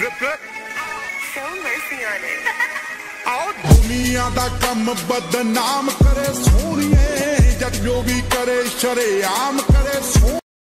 Show mercy on it. ਆਓ ਦੁਨੀਆ ਦਾ ਕੰਮ ਬਦਨਾਮ ਕਰੇ ਸੋਹਣੀਏ ਜਦ ਜੋ ਵੀ ਕਰੇ ਸ਼ਰੇਆਮ ਕਰੇ ਸੋਹਣੀਏ